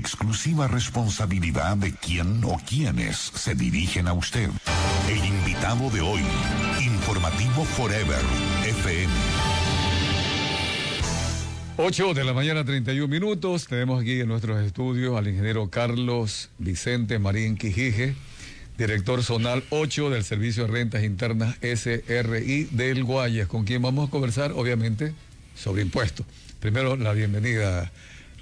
exclusiva responsabilidad de quién o quienes se dirigen a usted. El invitado de hoy, Informativo Forever, FM. 8 de la mañana, 31 minutos. Tenemos aquí en nuestros estudios al ingeniero Carlos Vicente Marín Quijije, director zonal 8 del Servicio de Rentas Internas SRI del Guayas, con quien vamos a conversar, obviamente, sobre impuestos. Primero, la bienvenida,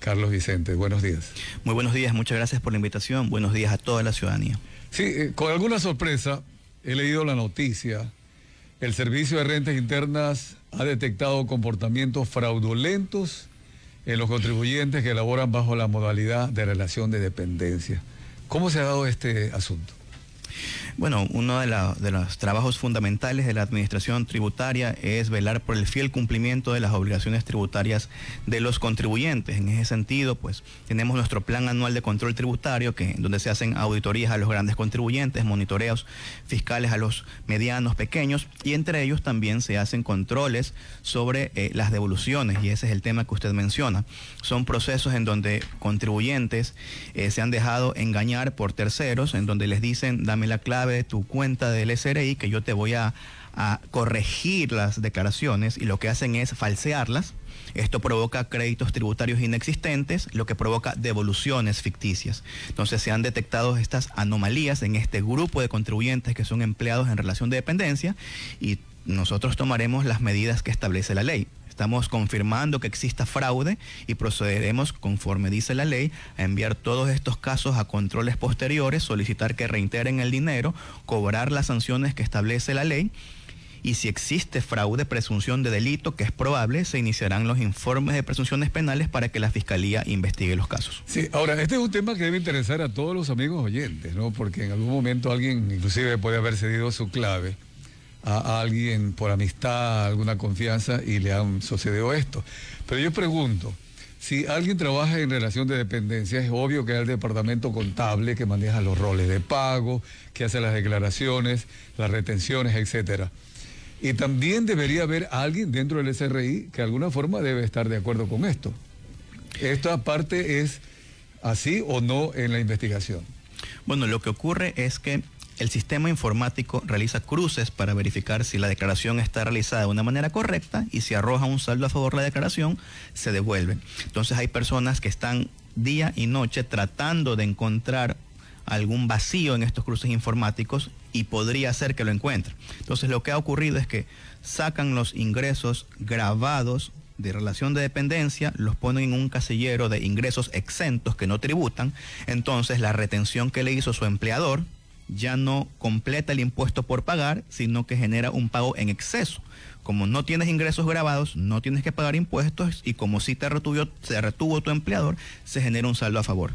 Carlos Vicente. Buenos días. Muy buenos días, muchas gracias por la invitación. Buenos días a toda la ciudadanía. Sí, eh, con alguna sorpresa, he leído la noticia. El Servicio de Rentas Internas ha detectado comportamientos fraudulentos en los contribuyentes que elaboran bajo la modalidad de relación de dependencia. ¿Cómo se ha dado este asunto? Bueno, uno de, los trabajos fundamentales de la administración tributaria es velar por el fiel cumplimiento de las obligaciones tributarias de los contribuyentes. En ese sentido, pues tenemos nuestro plan anual de control tributario, que donde se hacen auditorías a los grandes contribuyentes, monitoreos fiscales a los medianos, pequeños, y entre ellos también se hacen controles sobre eh, las devoluciones, y ese es el tema que usted menciona. Son procesos en donde contribuyentes eh, se han dejado engañar por terceros, en donde les dicen, dame la clave de tu cuenta del SRI que yo te voy a, corregir las declaraciones y lo que hacen es falsearlas. Esto provoca créditos tributarios inexistentes, lo que provoca devoluciones ficticias. Entonces se han detectado estas anomalías en este grupo de contribuyentes que son empleados en relación de dependencia y nosotros tomaremos las medidas que establece la ley. Estamos confirmando que exista fraude y procederemos, conforme dice la ley, a enviar todos estos casos a controles posteriores, solicitar que reintegren el dinero, cobrar las sanciones que establece la ley y si existe fraude, presunción de delito, que es probable, se iniciarán los informes de presunciones penales para que la Fiscalía investigue los casos. Sí, ahora, este es un tema que debe interesar a todos los amigos oyentes, ¿no? Porque en algún momento alguien inclusive puede haber cedido su clave a alguien por amistad, alguna confianza y le han sucedido esto. Pero yo pregunto, si alguien trabaja en relación de dependencia, es obvio que hay el departamento contable que maneja los roles de pago, que hace las declaraciones, las retenciones, etcétera. Y también debería haber alguien dentro del SRI que de alguna forma debe estar de acuerdo con esto. ¿Esta parte es así o no en la investigación? Bueno, lo que ocurre es que el sistema informático realiza cruces para verificar si la declaración está realizada de una manera correcta y si arroja un saldo a favor de la declaración, se devuelve. Entonces hay personas que están día y noche tratando de encontrar algún vacío en estos cruces informáticos y podría ser que lo encuentren. Entonces lo que ha ocurrido es que sacan los ingresos grabados de relación de dependencia, los ponen en un casillero de ingresos exentos que no tributan, entonces la retención que le hizo su empleador, ya no completa el impuesto por pagar, sino que genera un pago en exceso. Como no tienes ingresos grabados, no tienes que pagar impuestos y como sí te retuvo, retuvo tu empleador, se genera un saldo a favor.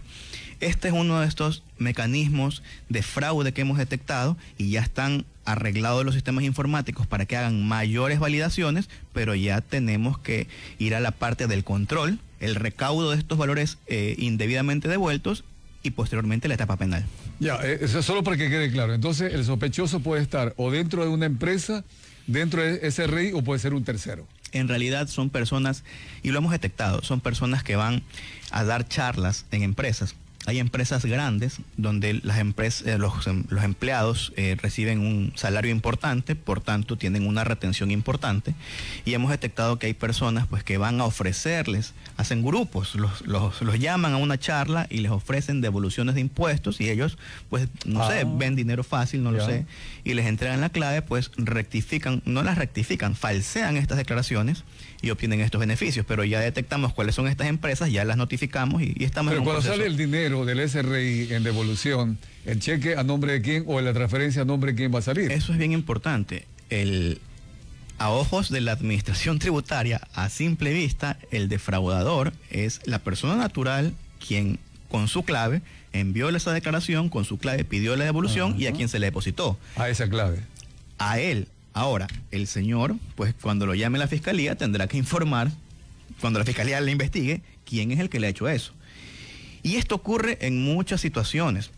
Este es uno de estos mecanismos de fraude que hemos detectado y ya están arreglados los sistemas informáticos para que hagan mayores validaciones, pero ya tenemos que ir a la parte del control, el recaudo de estos valores eh, indebidamente devueltos y posteriormente la etapa penal. Ya, eh, eso solo para que quede claro. Entonces, el sospechoso puede estar o dentro de una empresa, dentro de ese rey, o puede ser un tercero. En realidad son personas, y lo hemos detectado, son personas que van a dar charlas en empresas hay empresas grandes donde las empresas, eh, los, em, los, empleados eh, reciben un salario importante, por tanto tienen una retención importante. Y hemos detectado que hay personas pues que van a ofrecerles, hacen grupos, los, los, los llaman a una charla y les ofrecen devoluciones de impuestos y ellos pues no sé, ah. ven dinero fácil, no lo sé, y les entregan la clave, pues rectifican, no las rectifican, falsean estas declaraciones y obtienen estos beneficios, pero ya detectamos cuáles son estas empresas, ya las notificamos y, estamos pero cuando sale el dinero del SRI en devolución, el cheque a nombre de quién o la transferencia a nombre de quién va a salir. Eso es bien importante. El, a ojos de la administración tributaria, a simple vista, el defraudador es la persona natural quien con su clave envió esa declaración, con su clave pidió la devolución y a quien se le depositó. A esa clave. A él. Ahora, el señor, pues cuando lo llame la fiscalía, tendrá que informar, cuando la fiscalía le investigue, quién es el que le ha hecho eso. Y esto ocurre en muchas situaciones.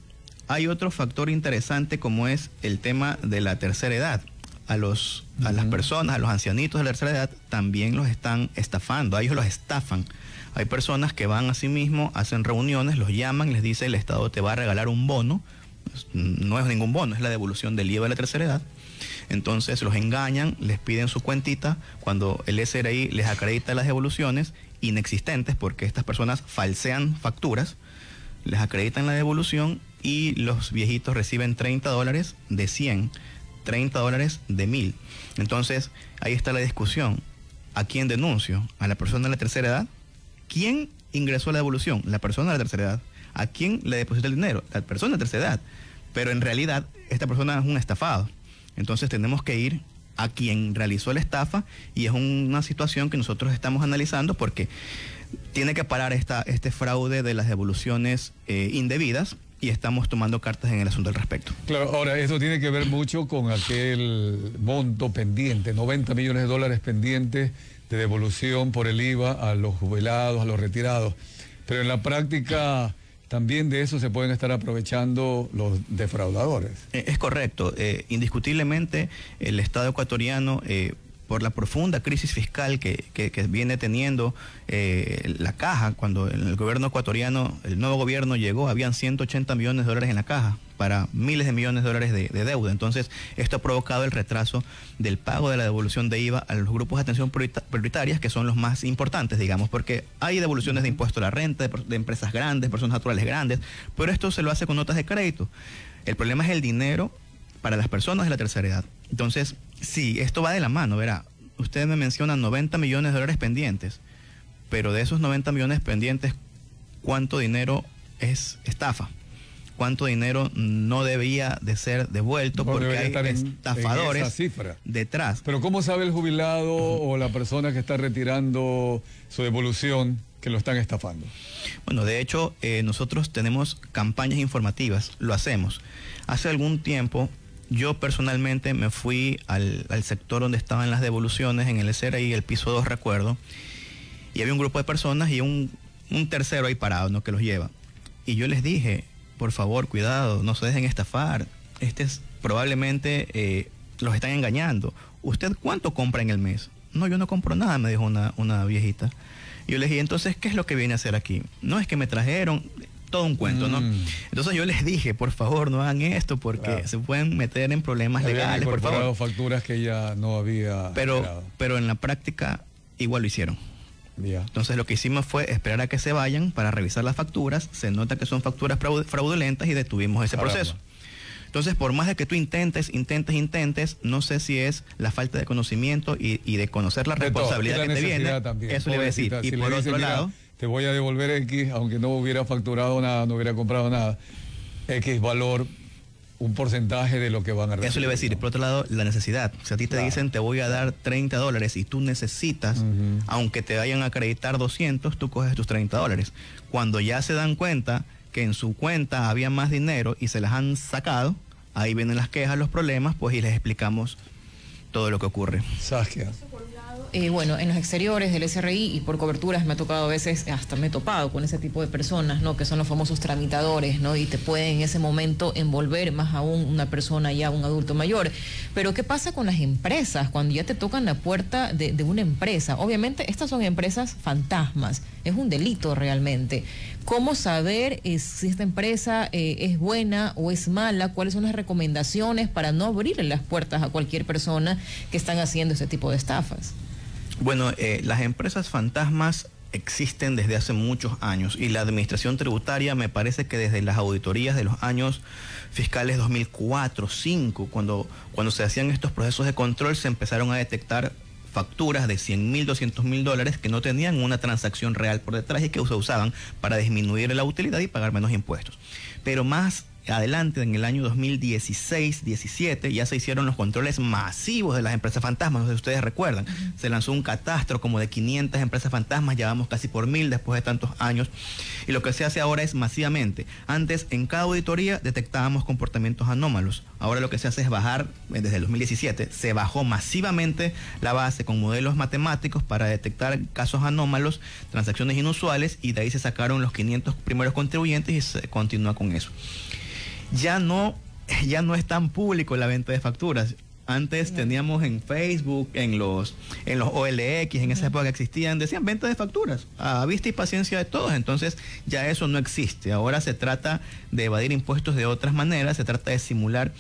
Hay otro factor interesante como es el tema de la tercera edad. a, los, a las personas, a los ancianitos de la tercera edad, también los están estafando, a ellos los estafan. Hay personas que van a sí mismos, hacen reuniones, los llaman, les dice el Estado te va a regalar un bono, pues, no es ningún bono, es la devolución del IVA de la tercera edad. Entonces los engañan, les piden su cuentita, cuando el SRI les acredita las devoluciones inexistentes, porque estas personas falsean facturas, les acreditan la devolución y los viejitos reciben 30 dólares de 100, 30 dólares de 1000. Entonces, ahí está la discusión. ¿A quién denuncio? ¿A la persona de la tercera edad? ¿Quién ingresó a la devolución? La persona de la tercera edad. ¿A quién le deposita el dinero? La persona de la tercera edad. Pero en realidad, esta persona es un estafado. Entonces, tenemos que ir a quien realizó la estafa y es una situación que nosotros estamos analizando porque tiene que parar esta, este fraude de las devoluciones eh, indebidas y estamos tomando cartas en el asunto al respecto. Claro, ahora eso tiene que ver mucho con aquel monto pendiente, 90 millones de dólares pendientes de devolución por el IVA a los jubilados, a los retirados. Pero en la práctica también de eso se pueden estar aprovechando los defraudadores. Eh, es correcto. Eh, indiscutiblemente el Estado ecuatoriano por la profunda crisis fiscal que, viene teniendo eh, la caja. Cuando el gobierno ecuatoriano, el nuevo gobierno llegó, habían 180 millones de dólares en la caja para miles de millones de dólares de, deuda. Entonces, esto ha provocado el retraso del pago de la devolución de IVA a los grupos de atención prioritarias, que son los más importantes, digamos, porque hay devoluciones de impuesto a la renta de, de empresas grandes, personas naturales grandes, pero esto se lo hace con notas de crédito. El problema es el dinero para las personas de la tercera edad. Entonces, sí, esto va de la mano, verá. Usted me menciona 90 millones de dólares pendientes, pero de esos 90 millones pendientes, ¿cuánto dinero es estafa? ¿Cuánto dinero no debía de ser devuelto porque hay estafadores detrás? Pero ¿cómo sabe el jubilado o la persona que está retirando su devolución que lo están estafando? Bueno, de hecho, eh, nosotros tenemos campañas informativas, lo hacemos. Hace algún tiempo yo personalmente me fui al, sector donde estaban las devoluciones, en el SRI, el piso 2, recuerdo, y había un grupo de personas y un, tercero ahí parado, ¿no? Que los lleva. Y yo les dije, por favor, cuidado, no se dejen estafar. Este es probablemente eh, los están engañando. ¿Usted cuánto compra en el mes? No, yo no compro nada, me dijo una, una viejita. Y yo le dije, entonces, ¿qué es lo que viene a hacer aquí? No es que me trajeron, todo un cuento, ¿no? Mm. Entonces yo les dije, por favor, no hagan esto porque se pueden meter en problemas legales, por favor. facturas que ya no había. Pero, pero en la práctica igual lo hicieron. Entonces lo que hicimos fue esperar a que se vayan para revisar las facturas. Se nota que son facturas fraudulentas y detuvimos ese proceso. Entonces, por más de que tú intentes, intentes, intentes, no sé si es la falta de conocimiento y, de conocer la responsabilidad que te viene. Eso le voy a decir. Y por otro lado te voy a devolver X, aunque no hubiera facturado nada, no hubiera comprado nada, X valor, un porcentaje de lo que van a recibir. Eso le voy a decir. Por otro lado, la necesidad. Si a ti te dicen te voy a dar 30 dólares y tú necesitas, aunque te vayan a acreditar 200, tú coges tus 30 dólares. Cuando ya se dan cuenta que en su cuenta había más dinero y se las han sacado, ahí vienen las quejas, los problemas, pues y les explicamos todo lo que ocurre. Saskia. Eh, bueno, en los exteriores del SRI y por coberturas me ha tocado a veces, hasta me he topado con ese tipo de personas, ¿no? Que son los famosos tramitadores, ¿no? Y te pueden en ese momento envolver más aún una persona ya, un adulto mayor. Pero ¿qué pasa con las empresas cuando ya te tocan la puerta de, una empresa? Obviamente estas son empresas fantasmas, es un delito realmente. ¿Cómo saber eh, si esta empresa eh, es buena o es mala? ¿Cuáles son las recomendaciones para no abrirle las puertas a cualquier persona que están haciendo este tipo de estafas? Bueno, eh, las empresas fantasmas existen desde hace muchos años y la administración tributaria me parece que desde las auditorías de los años fiscales 2004, 2005, cuando, cuando se hacían estos procesos de control se empezaron a detectar facturas de 100 mil, 200 mil dólares que no tenían una transacción real por detrás y que se usaban para disminuir la utilidad y pagar menos impuestos. Pero más adelante, en el año 2016-17, ya se hicieron los controles masivos de las empresas fantasmas, no sé si ustedes recuerdan. Se lanzó un catastro como de 500 empresas fantasmas, ya vamos casi por mil después de tantos años. Y lo que se hace ahora es masivamente. Antes, en cada auditoría detectábamos comportamientos anómalos. Ahora lo que se hace es bajar, eh, desde el 2017, se bajó masivamente la base con modelos matemáticos para detectar casos anómalos, transacciones inusuales, y de ahí se sacaron los 500 primeros contribuyentes y se continúa con eso ya no, ya no es tan público la venta de facturas. Antes teníamos en Facebook, en los, en los OLX, en esa época que existían, decían venta de facturas, a vista y paciencia de todos. Entonces ya eso no existe. Ahora se trata de evadir impuestos de otras maneras, se trata de simular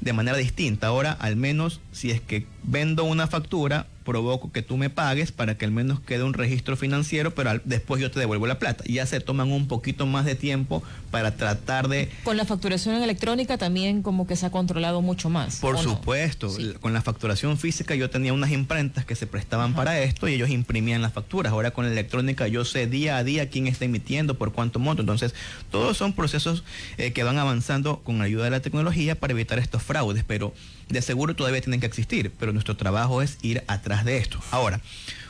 de manera distinta. Ahora, al menos si es que vendo una factura, provoco que tú me pagues para que al menos quede un registro financiero, pero después yo te devuelvo la plata. Ya se toman un poquito más de tiempo para tratar de... Con la facturación electrónica también como que se ha controlado mucho más. Por supuesto, con la facturación física yo tenía unas imprentas que se prestaban para esto y ellos imprimían las facturas. Ahora con la electrónica yo sé día a día quién está emitiendo, por cuánto monto. Entonces, todos son procesos eh, que van avanzando con ayuda de la tecnología para evitar estos fraudes, pero de seguro todavía tienen que existir, pero nuestro trabajo es ir atrás de esto. Ahora,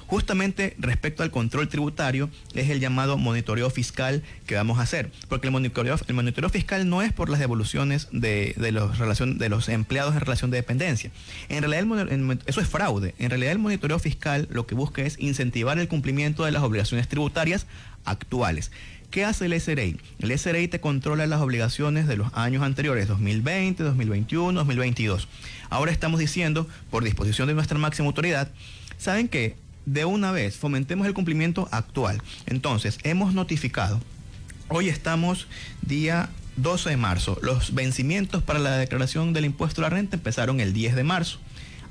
justamente respecto al control tributario es el llamado monitoreo fiscal que vamos a hacer, porque el monitoreo, el monitoreo fiscal no es por las devoluciones de, los relación, de los empleados en relación de dependencia. En realidad eso es fraude. En realidad el monitoreo fiscal lo que busca es incentivar el cumplimiento de las obligaciones tributarias actuales. ¿Qué hace el SRI? El SRI te controla las obligaciones de los años anteriores, 2020, 2021, 2022. Ahora estamos diciendo, por disposición de nuestra máxima autoridad, ¿saben qué? De una vez fomentemos el cumplimiento actual. Entonces, hemos notificado, hoy estamos día 12 de marzo, los vencimientos para la declaración del impuesto a la renta empezaron el 10 de marzo.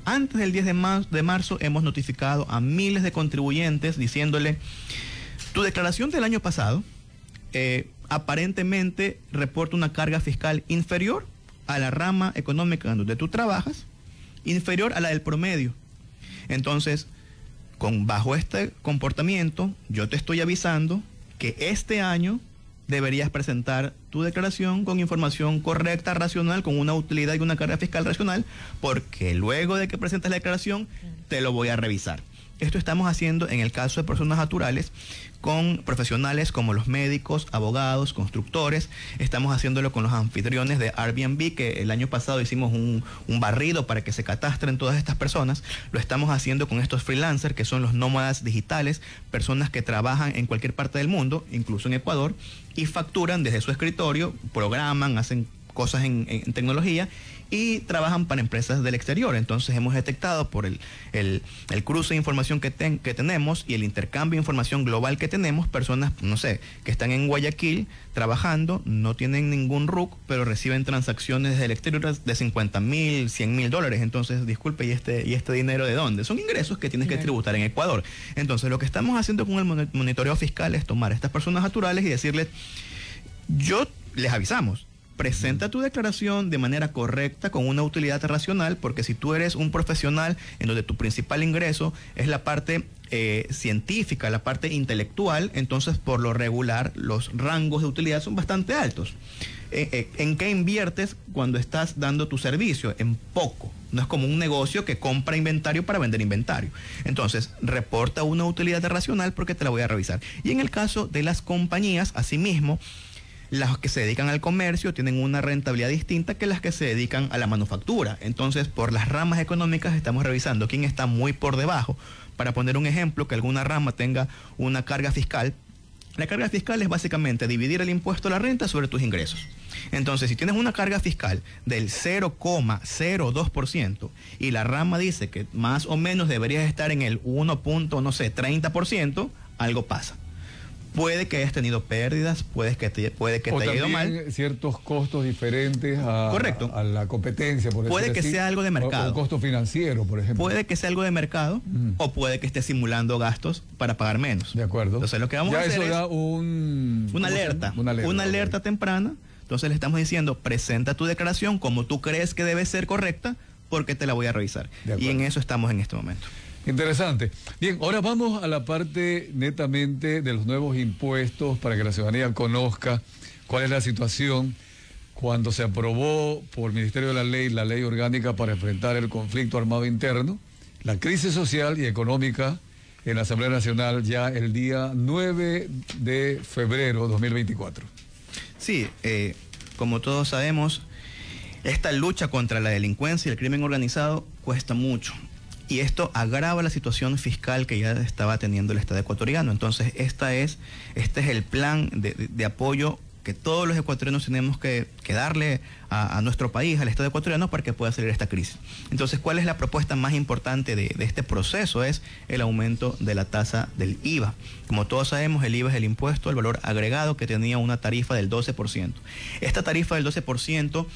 Antes del 10 de, de marzo hemos notificado a miles de contribuyentes diciéndole, tu declaración del año pasado eh, aparentemente reporta una carga fiscal inferior a la rama económica donde tú trabajas, inferior a la del promedio. Entonces, con bajo este comportamiento, yo te estoy avisando que este año deberías presentar tu declaración con información correcta, racional, con una utilidad y una carga fiscal racional, porque luego de que presentes la declaración, te lo voy a revisar. Esto estamos haciendo en el caso de personas naturales con profesionales como los médicos, abogados, constructores. Estamos haciéndolo con los anfitriones de Airbnb, que el año pasado hicimos un, barrido para que se catastren todas estas personas. Lo estamos haciendo con estos freelancers, que son los nómadas digitales, personas que trabajan en cualquier parte del mundo, incluso en Ecuador, y facturan desde su escritorio, programan, hacen cosas en, tecnología y trabajan para empresas del exterior. Entonces hemos detectado por el, el, cruce de información que, que tenemos y el intercambio de información global que tenemos, personas, no sé, que están en Guayaquil trabajando, no tienen ningún RUC, pero reciben transacciones del exterior de 50 mil, 100 mil dólares. Entonces, disculpe, ¿y este, ¿y este dinero de dónde? Son ingresos que tienes que tributar en Ecuador. Entonces, lo que estamos haciendo con el monitoreo fiscal es tomar a estas personas naturales y decirles, yo les avisamos, presenta tu declaración de manera correcta con una utilidad racional, porque si tú eres un profesional en donde tu principal ingreso es la parte eh, científica, la parte intelectual, entonces por lo regular los rangos de utilidad son bastante altos. Eh, eh, ¿En qué inviertes cuando estás dando tu servicio? En poco. No es como un negocio que compra inventario para vender inventario. Entonces, reporta una utilidad racional porque te la voy a revisar. Y en el caso de las compañías, asimismo, las que se dedican al comercio tienen una rentabilidad distinta que las que se dedican a la manufactura. Entonces, por las ramas económicas estamos revisando quién está muy por debajo. Para poner un ejemplo, que alguna rama tenga una carga fiscal. La carga fiscal es básicamente dividir el impuesto a la renta sobre tus ingresos. Entonces, si tienes una carga fiscal del 0,02% y la rama dice que más o menos deberías estar en el 1. no sé, 30%, algo pasa puede que hayas tenido pérdidas, puede que te, puede que te haya ido mal. ciertos costos diferentes a, Correcto. a, la competencia, por Puede que sea algo de mercado. O, costo financiero, por ejemplo. Puede que sea algo de mercado o puede que esté simulando gastos para pagar menos. De acuerdo. Entonces lo que vamos a hacer eso da un, una alerta, una alerta, una alerta temprana. Entonces le estamos diciendo, presenta tu declaración como tú crees que debe ser correcta porque te la voy a revisar. Y en eso estamos en este momento. Interesante. Bien, ahora vamos a la parte netamente de los nuevos impuestos para que la ciudadanía conozca cuál es la situación cuando se aprobó por el Ministerio de la Ley la ley orgánica para enfrentar el conflicto armado interno, la crisis social y económica en la Asamblea Nacional ya el día 9 de febrero de 2024. Sí, eh, como todos sabemos, esta lucha contra la delincuencia y el crimen organizado cuesta mucho y esto agrava la situación fiscal que ya estaba teniendo el Estado ecuatoriano. Entonces, esta es, este es el plan de, apoyo que todos los ecuatorianos tenemos que, darle a, nuestro país, al Estado ecuatoriano, para que pueda salir esta crisis. Entonces, ¿cuál es la propuesta más importante de, de, este proceso? Es el aumento de la tasa del IVA. Como todos sabemos, el IVA es el impuesto al valor agregado que tenía una tarifa del 12%. Esta tarifa del 12%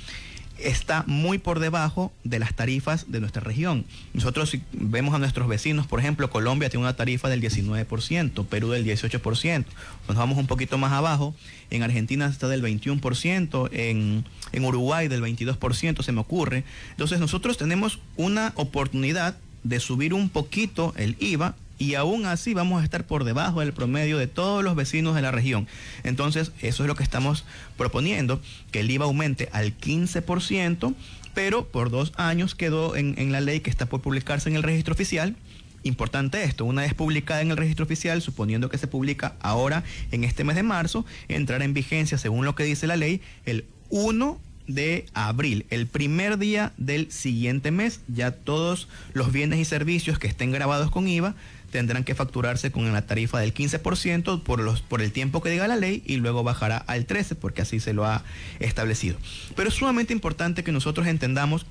está muy por debajo de las tarifas de nuestra región. Nosotros si vemos a nuestros vecinos, por ejemplo, Colombia tiene una tarifa del 19%, Perú del 18%, nos vamos un poquito más abajo, en Argentina está del 21%, en, en Uruguay del 22%, se me ocurre. Entonces nosotros tenemos una oportunidad de subir un poquito el IVA y aún así vamos a estar por debajo del promedio de todos los vecinos de la región. Entonces, eso es lo que estamos proponiendo, que el IVA aumente al 15%, pero por dos años quedó en, en la ley que está por publicarse en el registro oficial. Importante esto, una vez publicada en el registro oficial, suponiendo que se publica ahora en este mes de marzo, entrará en vigencia, según lo que dice la ley, el 1 de abril, el primer día del siguiente mes, ya todos los bienes y servicios que estén grabados con IVA tendrán que facturarse con la tarifa del 15% por, los, por el tiempo que diga la ley y luego bajará al 13% porque así se lo ha establecido. Pero es sumamente importante que nosotros entendamos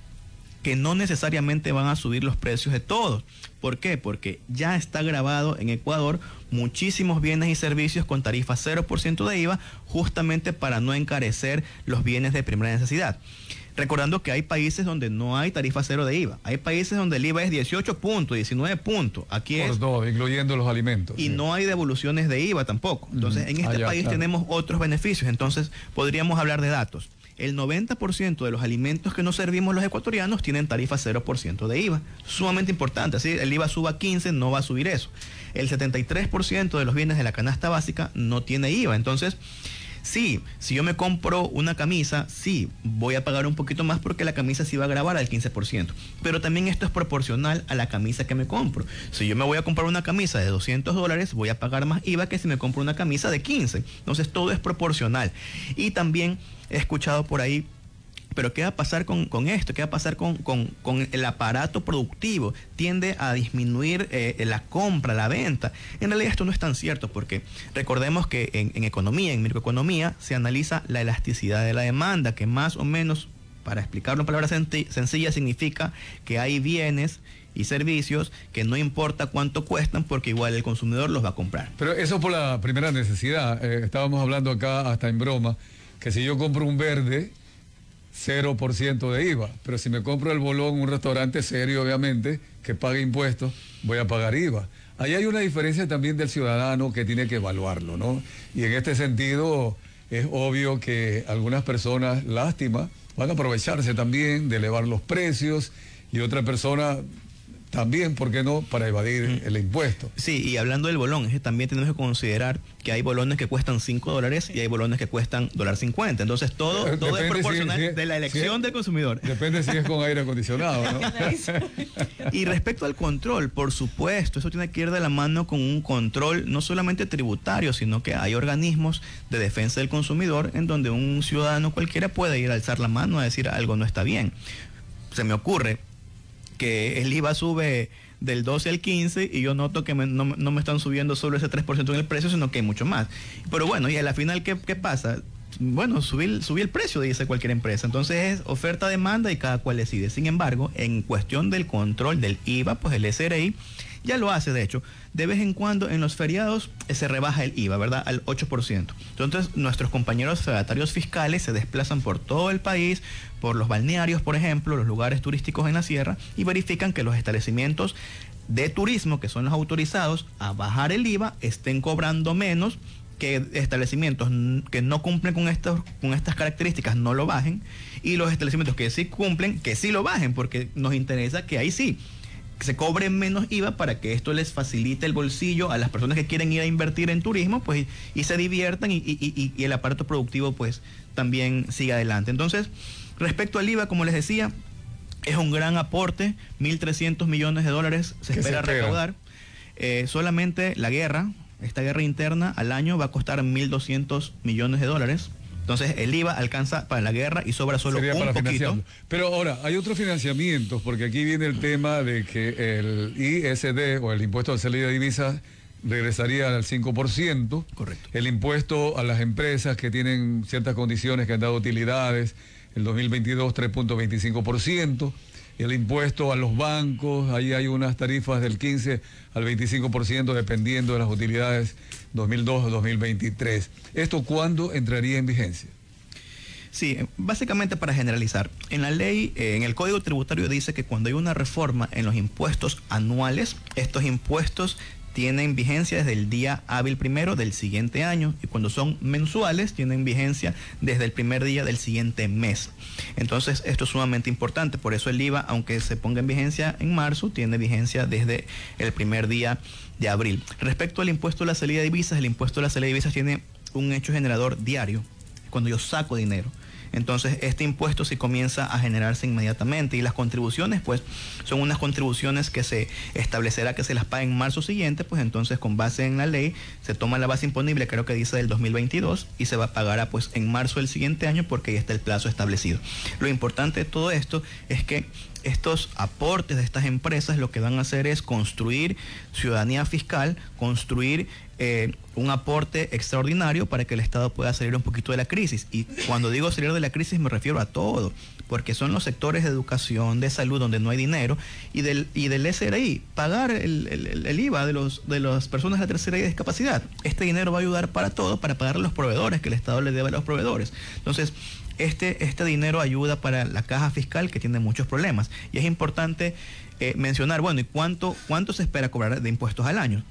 que no necesariamente van a subir los precios de todos. ¿Por qué? Porque ya está grabado en Ecuador muchísimos bienes y servicios con tarifa 0% de IVA justamente para no encarecer los bienes de primera necesidad. Recordando que hay países donde no hay tarifa cero de IVA. Hay países donde el IVA es 18 puntos, 19 puntos. Aquí Por es. Dos, incluyendo los alimentos. Y no hay devoluciones de IVA tampoco. Entonces, en este país tenemos otros beneficios. Entonces, podríamos hablar de datos. El 90% de los alimentos que nos servimos los ecuatorianos tienen tarifa 0% de IVA. Sumamente importante. Así, el IVA suba 15, no va a subir eso. El 73% de los bienes de la canasta básica no tiene IVA. Entonces, Sí, si yo me compro una camisa, sí, voy a pagar un poquito más porque la camisa sí va a grabar al 15%. Pero también esto es proporcional a la camisa que me compro. Si yo me voy a comprar una camisa de 200 dólares, voy a pagar más IVA que si me compro una camisa de 15. Entonces todo es proporcional. Y también he escuchado por ahí pero ¿qué va a pasar con, esto? ¿Qué va a pasar con, el aparato productivo? Tiende a disminuir eh, la compra, la venta. En realidad esto no es tan cierto porque recordemos que en, economía, en microeconomía, se analiza la elasticidad de la demanda, que más o menos, para explicarlo en palabras sencillas, significa que hay bienes y servicios que no importa cuánto cuestan porque igual el consumidor los va a comprar. Pero eso por la primera necesidad. Eh, estábamos hablando acá hasta en broma que si yo compro un verde 0% de IVA. Pero si me compro el bolón en un restaurante serio, obviamente, que pague impuestos, voy a pagar IVA. Ahí hay una diferencia también del ciudadano que tiene que evaluarlo, ¿no? Y en este sentido es obvio que algunas personas, lástima, van a aprovecharse también de elevar los precios y otras personas también, ¿por qué no?, para evadir el impuesto. Sí, y hablando del bolón, también tenemos que considerar que hay bolones que cuestan 5 dólares y hay bolones que cuestan dólar 50. Entonces todo, eh, todo es proporcional de la elección del consumidor. Depende si es con aire acondicionado, ¿no? y respecto al control, por supuesto, eso tiene que ir de la mano con un control no solamente tributario, sino que hay organismos de defensa del consumidor en donde un ciudadano cualquiera puede ir a alzar la mano a decir algo no está bien. Se me ocurre, que el IVA sube del 12 al 15 y yo noto que no, me están subiendo solo ese 3% en el precio, sino que hay mucho más. Pero bueno, y a la final, ¿qué, pasa? Bueno, subir, subir el precio, dice cualquier empresa. Entonces es oferta-demanda y cada cual decide. Sin embargo, en cuestión del control del IVA, pues el SRI ya lo hace, de hecho. De vez en cuando en los feriados eh, se rebaja el IVA, ¿verdad? Al 8%. Entonces nuestros compañeros fedatarios fiscales se desplazan por todo el país, por los balnearios, por ejemplo, los lugares turísticos en la sierra, y verifican que los establecimientos de turismo, que son los autorizados a bajar el IVA, estén cobrando menos que establecimientos que no cumplen con, con estas características no lo bajen y los establecimientos que sí cumplen, que sí lo bajen, porque nos interesa que ahí sí se cobre menos IVA para que esto les facilite el bolsillo a las personas que quieren ir a invertir en turismo, pues, y se diviertan y, el aparato productivo, pues, también siga adelante. Entonces, respecto al IVA, como les decía, es un gran aporte, 1.300 millones de dólares se espera, recaudar. Eh, solamente la guerra, esta guerra interna, al año va a costar 1.200 millones de dólares. Entonces el IVA alcanza para la guerra y sobra solo un poquito. Pero ahora, hay otros financiamientos, porque aquí viene el tema de que el ISD o el impuesto de salida de divisas regresaría al 5%. Correcto. El impuesto a las empresas que tienen ciertas condiciones, que han dado utilidades, el 2022 3.25%. El impuesto a los bancos, ahí hay unas tarifas del 15 al 25% dependiendo de las utilidades 2002 o 2023. ¿Esto cuándo entraría en vigencia? Sí, básicamente para generalizar, en la ley, eh, en el Código Tributario dice que cuando hay una reforma en los impuestos anuales, estos impuestos tienen vigencia desde el día hábil primero del siguiente año y cuando son mensuales tienen vigencia desde el primer día del siguiente mes. Entonces esto es sumamente importante, por eso el IVA, aunque se ponga en vigencia en marzo, tiene vigencia desde el primer día de abril. Respecto al impuesto a la salida de divisas, el impuesto a la salida de divisas tiene un hecho generador diario, cuando yo saco dinero entonces este impuesto sí comienza a generarse inmediatamente y las contribuciones pues son unas contribuciones que se establecerá que se las pague en marzo siguiente, pues entonces con base en la ley se toma la base imponible, creo que dice del 2022 y se va a pagar pues en marzo del siguiente año porque ya está el plazo establecido. Lo importante de todo esto es que estos aportes de estas empresas lo que van a hacer es construir ciudadanía fiscal, construir eh, un aporte extraordinario para que el Estado pueda salir un poquito de la crisis. Y cuando digo salir de la crisis me refiero a todo, porque son los sectores de educación, de salud, donde no hay dinero, y del, y del SRI, pagar el, IVA de, los, de las personas de la tercera y de discapacidad. Este dinero va a ayudar para todo, para pagar a los proveedores, que el Estado le debe a los proveedores. Entonces, este, este dinero ayuda para la caja fiscal que tiene muchos problemas. Y es importante eh, mencionar, bueno, ¿y cuánto, cuánto se espera cobrar de impuestos al año?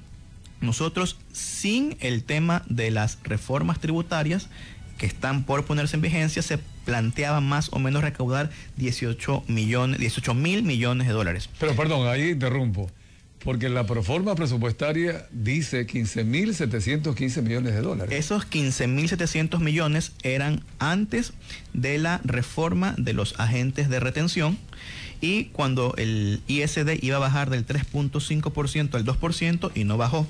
Nosotros, sin el tema de las reformas tributarias que están por ponerse en vigencia, se planteaba más o menos recaudar 18 millones, 18 mil millones de dólares. Pero perdón, ahí interrumpo. Porque la proforma presupuestaria dice 15.715 millones de dólares. Esos 15.700 millones eran antes de la reforma de los agentes de retención y cuando el ISD iba a bajar del 3.5% al 2% y no bajó.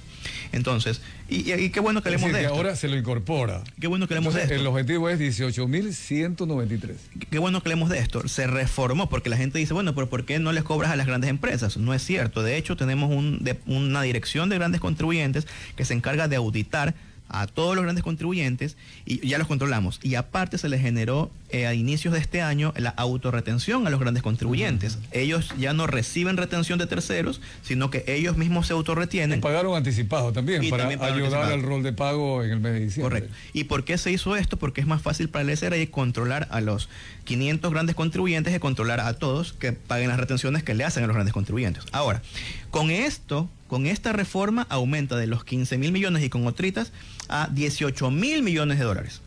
Entonces, y, qué bueno que leemos de esto. ahora se lo incorpora. Qué bueno que leemos de esto. El objetivo es 18.193. Qué bueno que leemos de esto. Se reformó porque la gente dice, bueno, pero ¿por qué no les cobras a las grandes empresas? No es cierto. De hecho, tenemos un, una dirección de grandes contribuyentes que se encarga de auditar a todos los grandes contribuyentes y ya los controlamos. Y aparte se les generó eh, a inicios de este año la autorretención a los grandes contribuyentes. Ellos ya no reciben retención de terceros, sino que ellos mismos se autorretienen. Y pagaron anticipado también para ayudar al rol de pago en el mes de diciembre. Correcto. ¿Y por qué se hizo esto? Porque es más fácil para el SRI controlar a los 500 grandes contribuyentes que controlar a todos que paguen las retenciones que le hacen a los grandes contribuyentes. Ahora, con esto, con esta reforma aumenta de los 15 mil millones y con otritas a 18 mil millones de dólares.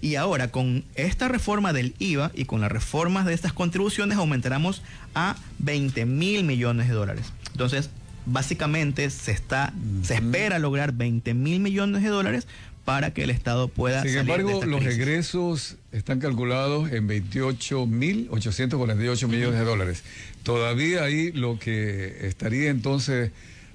Y ahora con esta reforma del IVA y con las reformas de estas contribuciones aumentaremos a 20 mil millones de dólares. Entonces, básicamente se está, se espera lograr 20 mil millones de dólares para que el Estado pueda. Sin embargo, los egresos están calculados en 28.848 millones de dólares. Todavía ahí lo que estaría entonces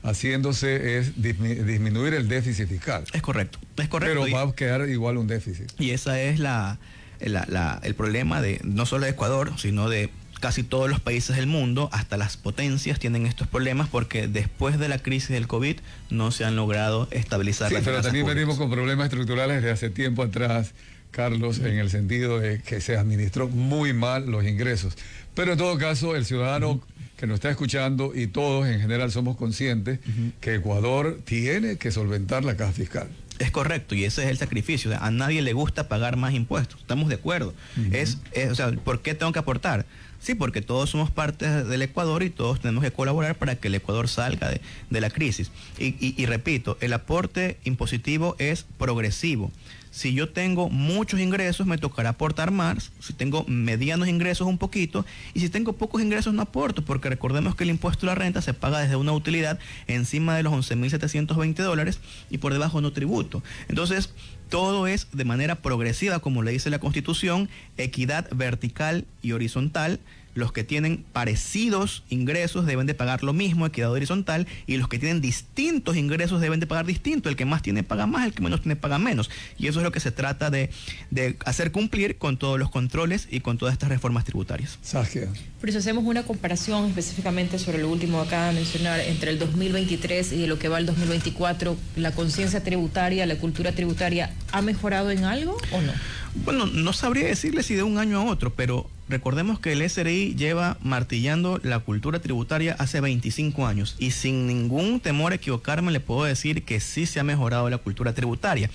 haciéndose es disminuir el déficit fiscal. Es correcto, es correcto. Pero va a quedar igual un déficit. Y ese es la, el problema de no solo de Ecuador, sino de casi todos los países del mundo, hasta las potencias, tienen estos problemas porque después de la crisis del COVID no se han logrado estabilizar sí, pero también venimos con problemas estructurales desde hace tiempo atrás, Carlos, en el sentido de que se administró muy mal los ingresos. Pero en todo caso, el ciudadano que nos está escuchando y todos en general somos conscientes que Ecuador tiene que solventar la caja fiscal. Es correcto, y ese es el sacrificio. a nadie le gusta pagar más impuestos, estamos de acuerdo. es, o sea, ¿por qué tengo que aportar? Sí, porque todos somos parte del Ecuador y todos tenemos que colaborar para que el Ecuador salga de, la crisis. y repito, el aporte impositivo es progresivo. Si yo tengo muchos ingresos, me tocará aportar más. Si tengo medianos ingresos, un poquito. Y si tengo pocos ingresos, no aporto, porque recordemos que el impuesto a la renta se paga desde una utilidad encima de los 11.720 dólares y por debajo no tributo. Entonces, todo es de manera progresiva, como le dice la Constitución, equidad vertical y horizontal los que tienen parecidos ingresos deben de pagar lo mismo, equidad horizontal, y los que tienen distintos ingresos deben de pagar distinto. El que más tiene paga más, el que menos tiene paga menos. Y eso es lo que se trata de, hacer cumplir con todos los controles y con todas estas reformas tributarias. Pero si hacemos una comparación específicamente sobre lo último que acaba de mencionar, entre el 2023 y lo que va al 2024, ¿la conciencia tributaria, la cultura tributaria ha mejorado en algo o no? Bueno, no sabría decirle si de un año a otro, pero recordemos que el SRI lleva martillando la cultura tributaria hace 25 años y sin ningún temor a equivocarme le puedo decir que sí se ha mejorado la cultura tributaria.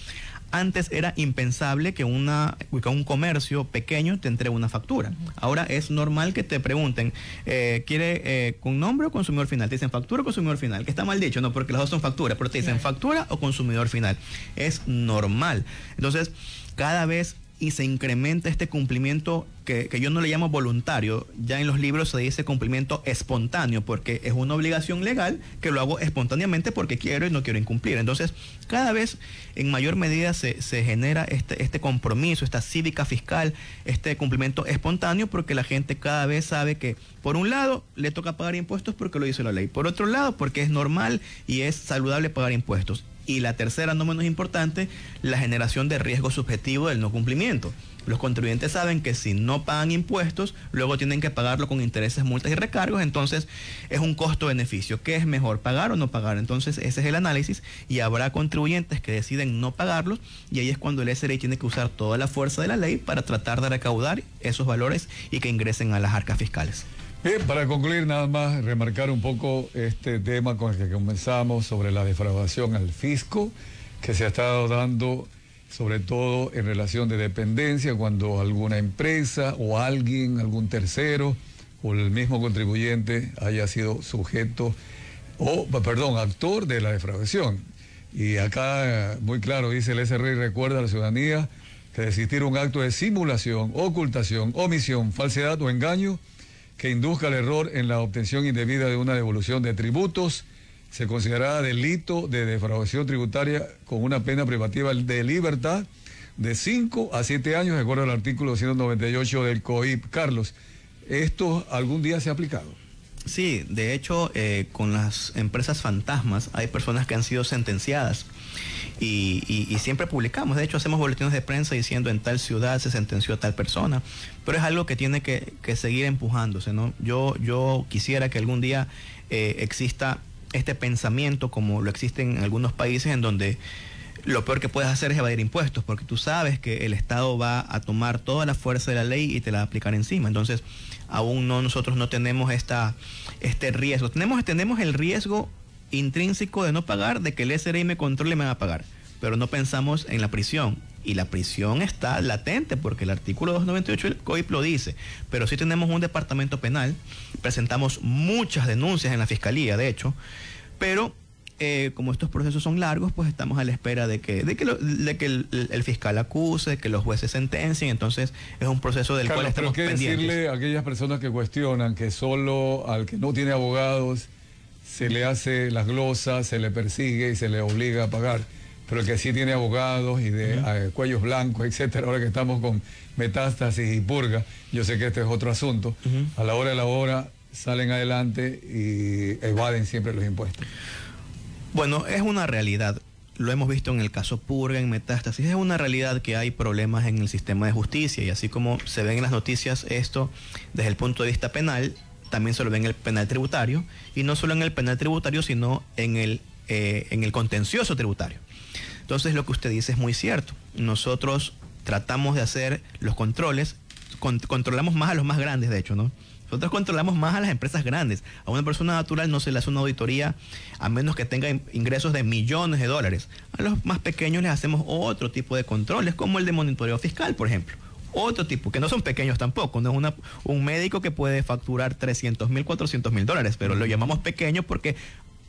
Antes era impensable que, una, un comercio pequeño te entregue una factura. Ahora es normal que te pregunten, eh, ¿quiere eh, con nombre o consumidor final? Te dicen factura o consumidor final, que está mal dicho, no, porque las dos son facturas, pero te dicen factura o consumidor final. Es normal. Entonces, cada vez y se incrementa este cumplimiento que, yo no le llamo voluntario. Ya en los libros se dice cumplimiento espontáneo porque es una obligación legal que lo hago espontáneamente porque quiero y no quiero incumplir. Entonces, cada vez en mayor medida se, genera este, este compromiso, esta cívica fiscal, este cumplimiento espontáneo porque la gente cada vez sabe que, por un lado, le toca pagar impuestos porque lo dice la ley. Por otro lado, porque es normal y es saludable pagar impuestos. Y la tercera, no menos importante, la generación de riesgo subjetivo del no cumplimiento. Los contribuyentes saben que si no pagan impuestos, luego tienen que pagarlo con intereses, multas y recargos, entonces es un costo-beneficio. ¿Qué es mejor, pagar o no pagar? Entonces ese es el análisis y habrá contribuyentes que deciden no pagarlos y ahí es cuando el SRI tiene que usar toda la fuerza de la ley para tratar de recaudar esos valores y que ingresen a las arcas fiscales. Bien, para concluir nada más, remarcar un poco este tema con el que comenzamos sobre la defraudación al fisco que se ha estado dando sobre todo en relación de dependencia cuando alguna empresa o alguien, algún tercero o el mismo contribuyente haya sido sujeto o, perdón, actor de la defraudación. Y acá muy claro dice el SRI recuerda a la ciudadanía que de existir un acto de simulación, ocultación, omisión, falsedad o engaño, que induzca al error en la obtención indebida de una devolución de tributos se considerará delito de defraudación tributaria con una pena privativa de libertad de 5 a 7 años, de acuerdo al artículo 298 del COIP. Carlos, ¿esto algún día se ha aplicado? Sí, de hecho, eh, con las empresas fantasmas hay personas que han sido sentenciadas y, siempre publicamos. De hecho, hacemos boletines de prensa diciendo en tal ciudad se sentenció a tal persona. Pero es algo que tiene que, seguir empujándose. ¿no? Yo, yo quisiera que algún día eh, exista este pensamiento como lo existe en algunos países en donde lo peor que puedes hacer es evadir impuestos, porque tú sabes que el Estado va a tomar toda la fuerza de la ley y te la va a aplicar encima. Entonces, aún no nosotros no tenemos esta, este riesgo. Tenemos, tenemos el riesgo intrínseco de no pagar, de que el SRI me controle y me va a pagar. Pero no pensamos en la prisión. Y la prisión está latente porque el artículo 298 del COIP lo dice. Pero sí tenemos un departamento penal, presentamos muchas denuncias en la fiscalía, de hecho, pero eh, como estos procesos son largos, pues estamos a la espera de que, de que, que el, fiscal acuse, que los jueces sentencien, entonces es un proceso del cual estamos pero ¿qué decirle a aquellas personas que cuestionan que solo al que no tiene abogados se le hace las glosas, se le persigue y se le obliga a pagar. Pero que sí tiene abogados y de eh, cuellos blancos, etcétera, ahora que estamos con metástasis y purga, yo sé que este es otro asunto, a la hora de la hora salen adelante y evaden siempre los impuestos. Bueno, es una realidad. Lo hemos visto en el caso Purga, en Metástasis. Es una realidad que hay problemas en el sistema de justicia y así como se ven en las noticias esto desde el punto de vista penal, también se lo ve en el penal tributario, y no solo en el penal tributario, sino en el, eh, en el contencioso tributario. Entonces lo que usted dice es muy cierto. Nosotros tratamos de hacer los controles, controlamos más a los más grandes, de hecho, ¿no? Nosotros controlamos más a las empresas grandes. A una persona natural no se le hace una auditoría a menos que tenga ingresos de millones de dólares. A los más pequeños les hacemos otro tipo de controles, como el de monitoreo fiscal, por ejemplo otro tipo, que no son pequeños tampoco, no es una, un médico que puede facturar 300 mil, 400 mil dólares, pero lo llamamos pequeño porque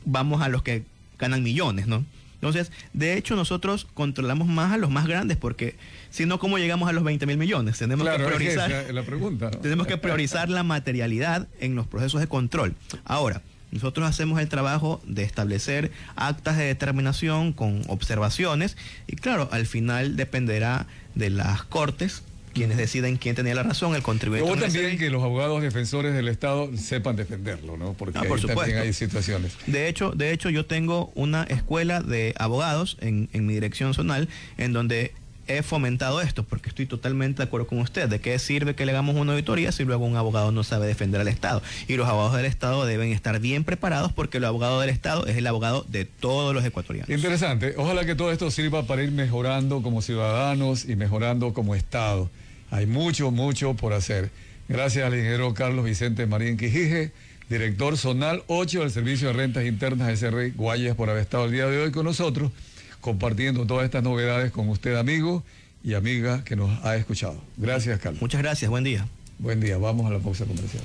vamos a los que ganan millones, ¿no? Entonces, de hecho, nosotros controlamos más a los más grandes porque si no, ¿cómo llegamos a los 20 mil millones? Tenemos que priorizar, la pregunta, tenemos que priorizar la materialidad en los procesos de control. Ahora, nosotros hacemos el trabajo de establecer actas de determinación con observaciones y claro, al final dependerá de las cortes quienes deciden quién tenía la razón, el contribuyente. Luego también que los abogados defensores del Estado sepan defenderlo, ¿no? Porque Ah, por ahí también hay situaciones. De hecho, de hecho, yo tengo una escuela de abogados en, en mi dirección zonal en donde he fomentado esto, porque estoy totalmente de acuerdo con usted. ¿De qué sirve que le hagamos una auditoría si luego un abogado no sabe defender al Estado? Y los abogados del Estado deben estar bien preparados porque el abogado del Estado es el abogado de todos los ecuatorianos. Interesante. Ojalá que todo esto sirva para ir mejorando como ciudadanos y mejorando como Estado. Hay mucho, mucho por hacer. Gracias al ingeniero Carlos Vicente Marín Quijije, director zonal 8 del Servicio de Rentas Internas SRI Guayas, por haber estado el día de hoy con nosotros, compartiendo todas estas novedades con usted, amigo y amiga que nos ha escuchado. Gracias, Carlos. Muchas gracias, buen día. Buen día. Vamos a la pausa comercial.